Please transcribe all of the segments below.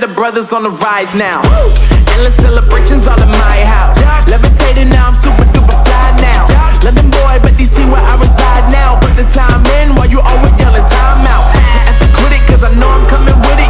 the brothers on the rise now. Endless celebrations all in my house. Levitating now, I'm super duper fly now. London boy, but they see where I reside now. Put the time in while you always yelling time out. And for quit it, cause I know I'm coming with it.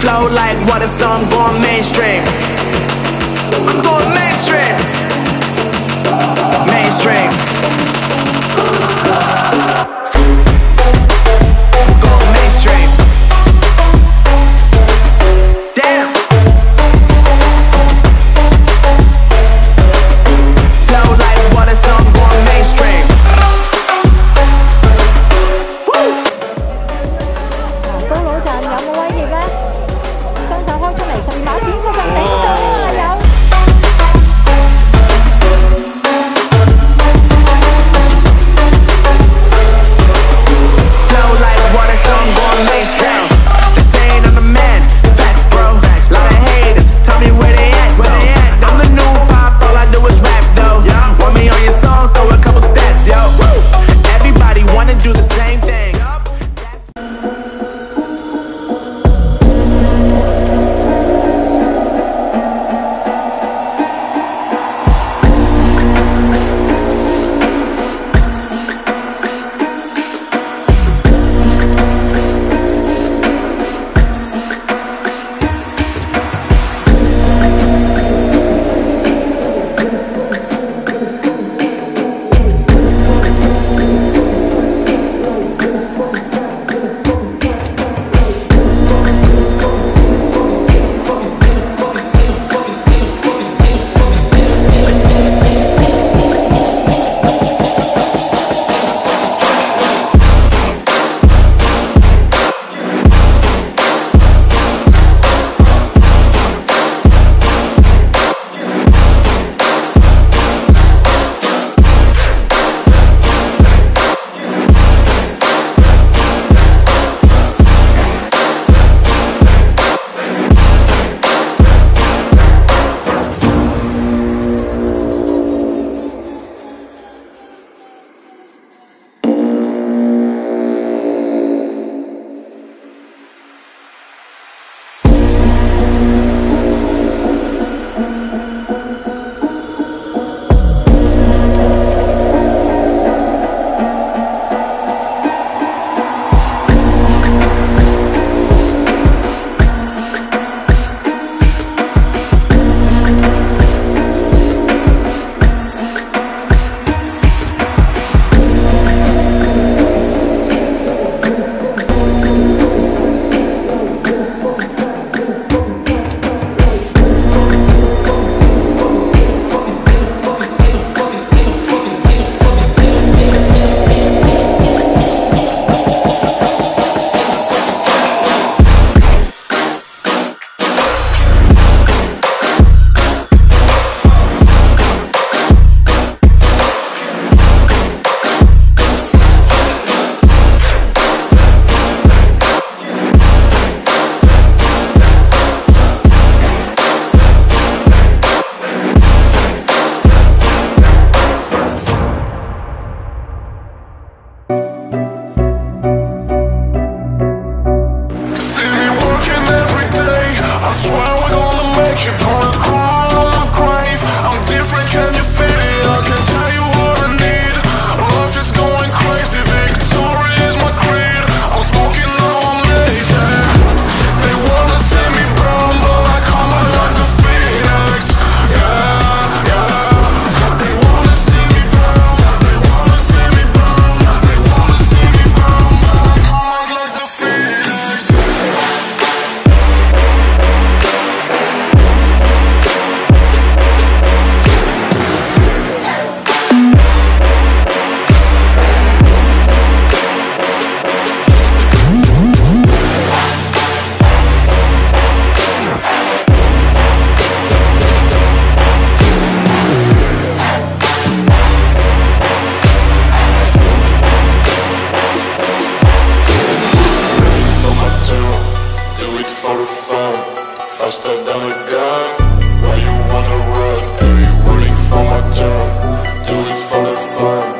Flow like water, so I'm going mainstream. I'm going mainstream. Mainstream. down the gun. Why you wanna run? Baby, rooting for my turn Do this for the fun.